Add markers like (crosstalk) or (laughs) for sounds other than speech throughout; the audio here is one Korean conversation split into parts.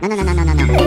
なななななな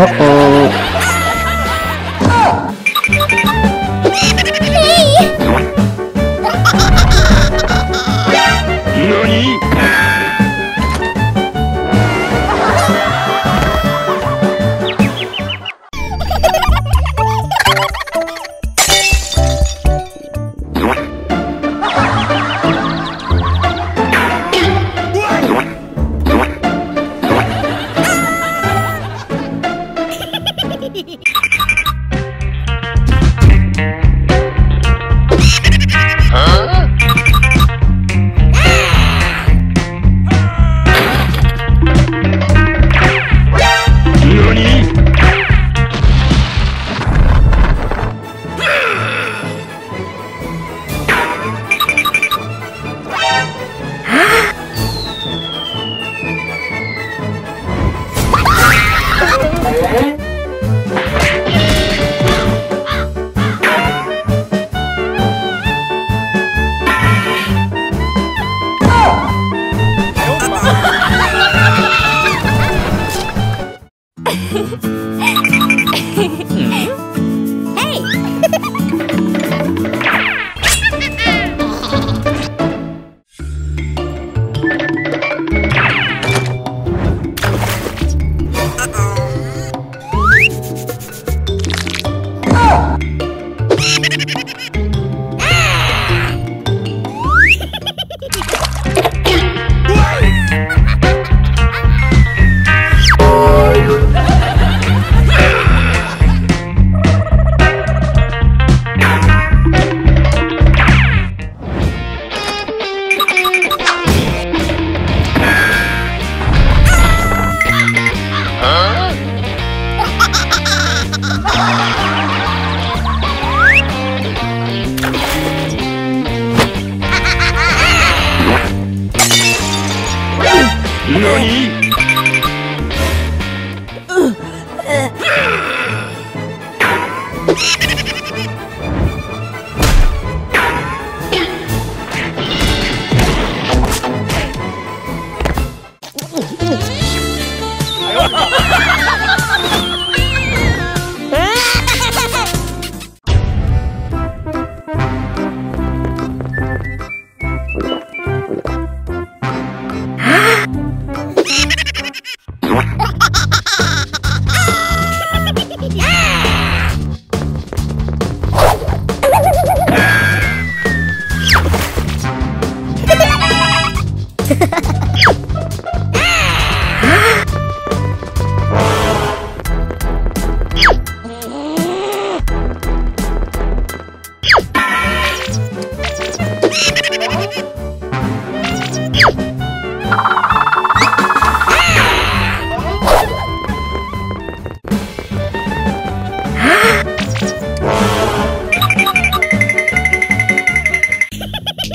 Uh-oh. Hehehehe (laughs)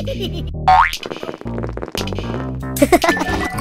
ハハハハ